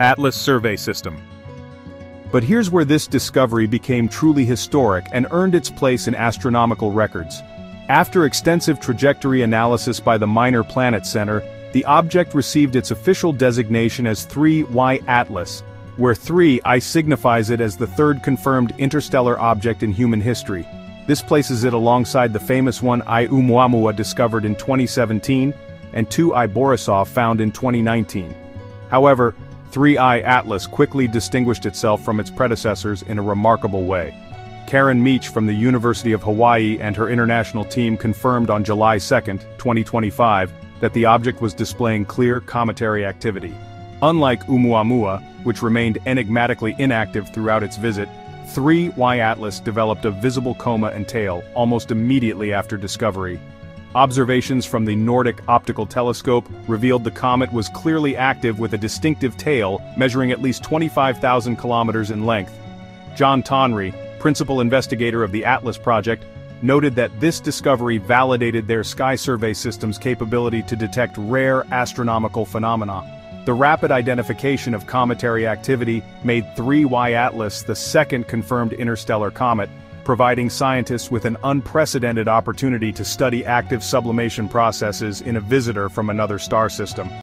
Atlas Survey System. But here's where this discovery became truly historic and earned its place in astronomical records. After extensive trajectory analysis by the Minor Planet Center, the object received its official designation as 3I Atlas, where 3 I signifies it as the third confirmed interstellar object in human history. This places it alongside the famous one I discovered in 2017, and 2I Borisov found in 2019. However, 3I Atlas quickly distinguished itself from its predecessors in a remarkable way. Karen Meech from the University of Hawaii and her international team confirmed on July 2, 2025, that the object was displaying clear cometary activity. Unlike Oumuamua, which remained enigmatically inactive throughout its visit, 3I Atlas developed a visible coma and tail almost immediately after discovery. Observations from the Nordic Optical Telescope revealed the comet was clearly active with a distinctive tail measuring at least 25,000 kilometers in length. John Tonry, principal investigator of the Atlas project, noted that this discovery validated their sky survey system's capability to detect rare astronomical phenomena. The rapid identification of cometary activity made 3I Atlas the second confirmed interstellar comet, providing scientists with an unprecedented opportunity to study active sublimation processes in a visitor from another star system.